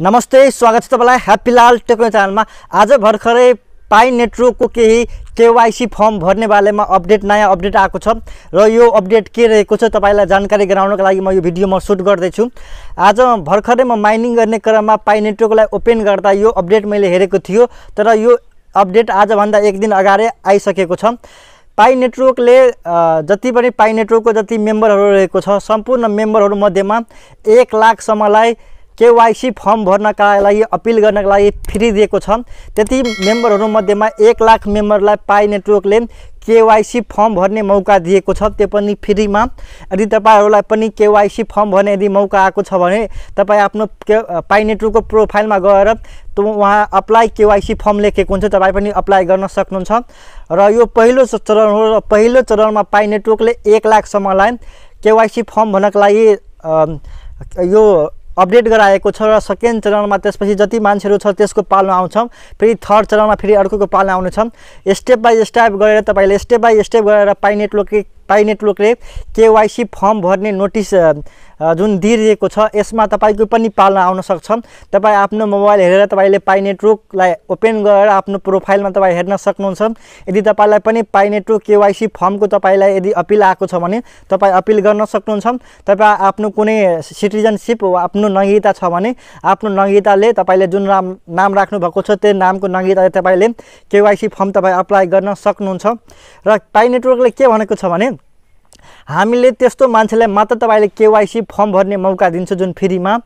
नमस्ते स्वागत छ तपाईँलाई ह्याप्पी लाल टेक्नो च्यानलमा। आज भर्खरै पाइ नेटवर्कको केही केवाइसी फर्म भर्ने बारेमा अपडेट नयाँ अपडेट आएको छ। र यो अपडेट के रहेको छ तपाईँलाई जानकारी गराउनको लागि म यो भिडियो म सुट गर्दैछु। आज भर्खरै म माइनिङ गर्ने क्रममा पाइ नेटवर्कलाई ओपन गर्दा यो अपडेट मैले हेरेको थियो तर यो अपडेट आजभन्दा एक दिन अगाडि आइसकेको छ। पाइ नेटवर्कले जति पनि पाइ नेटवर्कको जति मेम्बरहरू रहेको छ सम्पूर्ण मेम्बरहरू मध्येमा एक लाखसम्मलाई केवाइसी फर्म भर्नका लागि अपिल गर्नका लागि फ्री दिएको छ। त्यति मेम्बरहरू मध्येमा एक लाख मेम्बरलाई पाइ नेटवर्कले केवाइसी फर्म भर्ने मौका दिएको छ। त्यो पनि फ्रीमा। यदि तपाईँहरूलाई पनि केवाइसी फर्म भर्ने यदि मौका आएको छ भने तपाईँ आफ्नो के पाइ नेटवर्कको प्रोफाइलमा गएर उहाँ अप्लाई केवाइसी फर्म लेखेको हुन्छ। तपाईँ पनि अप्लाई गर्न सक्नुहुन्छ। र यो पहिलो चरण हो र पहिलो चरणमा पाइ नेटवर्कले एक लाखसम्मलाई केवाइसी फर्म भर्नको लागि यो अपडेट गराएको छ र सेकेन्ड चरणमा त्यसपछि जति मान्छेहरू छ त्यसको पालो आउँछ फेरि थर्ड चरणमा फेरि अर्कोको पालो आउनेछ। स्टेप बाई स्टेप गरेर तपाईँले स्टेप बाई स्टेप गरेर पाइ नेटवर्कले पाइ नेटवर्कले केवाइसी फर्म भर्ने नोटिस जुन दिइरहेको छ यसमा तपाईँको पनि पाल्न आउन सक्छ तपाईँ आफ्नो मोबाइल हेरेर तपाईँले पाइ नेटवर्कलाई ओपन गरेर आफ्नो प्रोफाइलमा तपाईँ हेर्न सक्नुहुन्छ। यदि तपाईँलाई पनि पाइ नेटवर्क केवाइसी फर्मको तपाईँलाई यदि अपिल आएको छ भने तपाईँ अपिल गर्न सक्नुहुन्छ। तपाईँ आफ्नो कुनै सिटिजनसिप वा आफ्नो नगिता छ भने आफ्नो नगिताले तपाईँले जुन नाम नाम राख्नु भएको छ त्यो नामको नगिताले तपाईँले केवाइसी फर्म तपाईँ अप्लाई गर्न सक्नुहुन्छ। र पाइ नेटवर्कले के भनेको छ भने हामीले त्यस्तो मान्छेलाई मात्र तपाईँले केवाइसी फर्म भर्ने मौका दिन्छ जुन फ्रीमा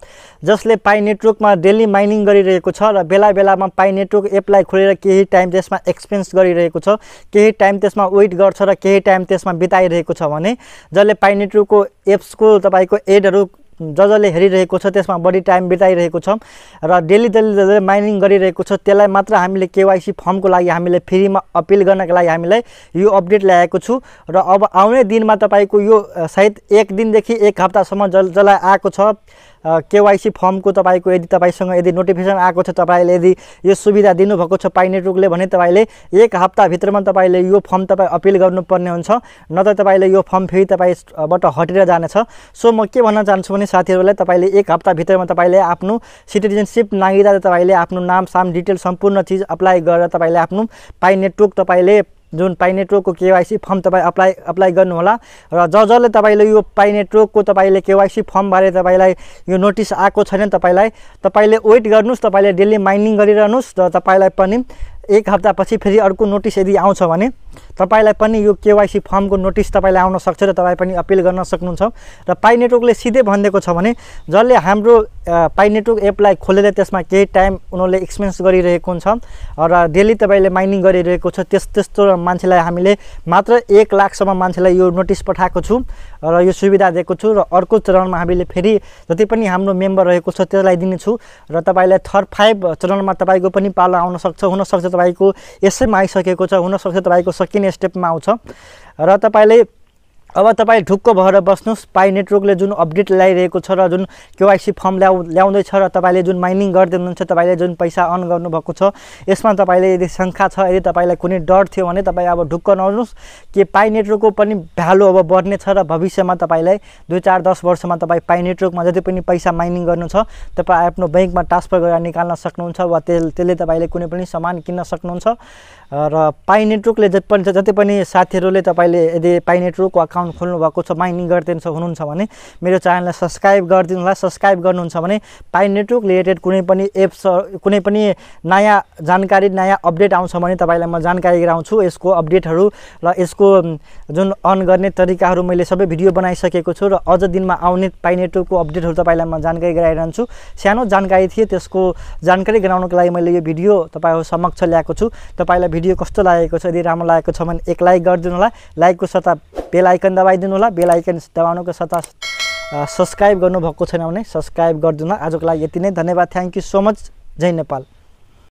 जसले पाइ नेटवर्कमा डेली माइनिङ गरिरहेको छ र बेला बेलामा पाइ नेटवर्क एपलाई खोलेर केही टाइम त्यसमा एक्सपेन्स गरिरहेको छ केही टाइम त्यसमा वेट गर्छ र केही टाइम त्यसमा बिताइरहेको छ भने जसले पाइ नेटवर्कको एप्सको तपाईँको एडहरू जसले हेरिरहेको छ त्यसमा बढी टाइम बिताइरहेको छ र डेली डेली जसले माइनिङ गरिरहेको छ त्यसलाई मात्र हामीले केवाइसी फर्मको लागि हामीले फ्रीमा अपिल गर्नको लागि हामीलाई यो अपडेट ल्याएको छु। र अब आउने दिनमा तपाईँको यो सायद एक दिनदेखि एक हप्तासम्म जस जसलाई आएको छ केवाइसी फर्मको तपाईँको यदि तपाईँसँग यदि नोटिफिकेसन आएको छ तपाईँले यदि यो सुविधा दिनुभएको छ पाइ नेटवर्कले भने तपाईँले एक हप्ताभित्रमा तपाईँले यो फर्म तपाईँ अपिल गर्नुपर्ने हुन्छ। नत्र तपाईँले यो फर्म फेरि तपाईँबाट हटेर जानेछ। सो म के भन्न चाहन्छु भने साथीहरूलाई तपाईँले एक हप्ताभित्रमा तपाईँले आफ्नो सिटिजनसिप नागरिकता तपाईँले आफ्नो नाम साम डिटेल सम्पूर्ण चिज अप्लाई गरेर तपाईँले आफ्नो पाइ नेटवर्क तपाईँले जुन पाइ नेटवर्कको केवाइसी फर्म तपाईँ अप्लाई अप्लाई गर्नुहोला। र ज जसले तपाईँले यो पाइ नेटवर्कको तपाईँले केवाइसी फर्मबारे तपाईँलाई यो नोटिस आएको छैन तपाईँलाई तपाईँले वेट गर्नुहोस् तपाईँले डेली माइनिङ गरिरहनुहोस् र तपाईँलाई पनि एक हप्तापछि फेरि अर्को नोटिस यदि आउँछ भने तपाईँलाई पनि यो केवाइसी फर्मको नोटिस तपाईँलाई आउन सक्छ र तपाईँ पनि अपिल गर्न सक्नुहुन्छ। र पाइ नेटवर्कले सिधै भनिदिएको छ भने जसले हाम्रो पाइ नेटवर्क एपलाई खोलेर त्यसमा केही टाइम उनीहरूले एक्सपेन्स गरिरहेको हुन्छ र डेली तपाईँले माइनिङ गरिरहेको छ त्यस त्यस्तो मान्छेलाई हामीले मात्र एक लाखसम्म मान्छेलाई यो नोटिस पठाएको छु र यो सुविधा दिएको छु र अर्को चरणमा हामीले फेरि जति पनि हाम्रो मेम्बर रहेको छ त्यसलाई दिनेछु र तपाईँलाई थर्ड फाइभ चरणमा तपाईँको पनि पालो आउन सक्छ हुनसक्छ तपाईँको यसैमा आइसकेको छ हुनसक्छ तपाईँको सेकेन्ड स्टेपमा आउँछ। र तपाईँले अब तपाईँ ढुक्क भएर बस्नुहोस्। पाइ नेटवर्कले जुन अपडेट ल्याइरहेको छ र जुन केवाइसी फर्म ल्याउ ल्याउँदैछ र तपाईँले जुन माइनिङ गर्दै हुनुहुन्छ तपाईँले जुन पैसा अर्न गर्नुभएको छ यसमा तपाईँले यदि शङ्का छ यदि तपाईँलाई कुनै डर थियो भने तपाईँ अब ढुक्क नहुनुहोस् कि पाइ नेटवर्कको पनि भ्यालु अब बढ्ने छ र भविष्यमा तपाईँलाई दुई चार दस वर्षमा तपाईँ पाइ नेटवर्कमा जति पनि पैसा माइनिङ गर्नु छ तपाईँ आफ्नो ब्याङ्कमा ट्रान्सफर गरेर निकाल्न सक्नुहुन्छ वा त्यस त्यसले तपाईँले कुनै पनि सामान किन्न सक्नुहुन्छ। र पाइ नेटवर्कले जति पनि जति पनि साथीहरूले तपाईँले यदि पाइ नेटवर्कको अकाउन्ट खोल्नु भएको छ माइनिङ गरिदिनु हुनुहुन्छ भने मेरो च्यानललाई सब्सक्राइब गरिदिनु होला सब्सक्राइब गर्नुहुन्छ भने पाइ नेटवर्क रिलेटेड कुनै पनि एप्स कुनै पनि नयाँ जानकारी नयाँ अपडेट आउँछ भने तपाईँलाई म जानकारी गराउँछु। यसको अपडेटहरू र यसको जुन अन गर्ने तरिकाहरू मैले सबै भिडियो बनाइसकेको छु र अझ दिनमा आउने पाइ नेटवर्कको अपडेटहरू तपाईँलाई म जानकारी गराइरहन्छु। सानो जानकारी थियो त्यसको जानकारी गराउनको लागि मैले यो भिडियो तपाईँहरू समक्ष ल्याएको छु। तपाईँलाई भिडियो कस्तो लागेको छ यदि राम्रो लागेको छ भने एक लाइक गरिदिनु होला लाइकको सट्टा बेल आइकन दबाइदिनु होला बेल आइकन दबाउनुको सट्टा सब्सक्राइब गर्नुभएको छैन भने सब्सक्राइब गरिदिनु होला आजको लागि यति नै। धन्यवाद। Thank you so much. Jay Nepal.